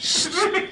Şşt!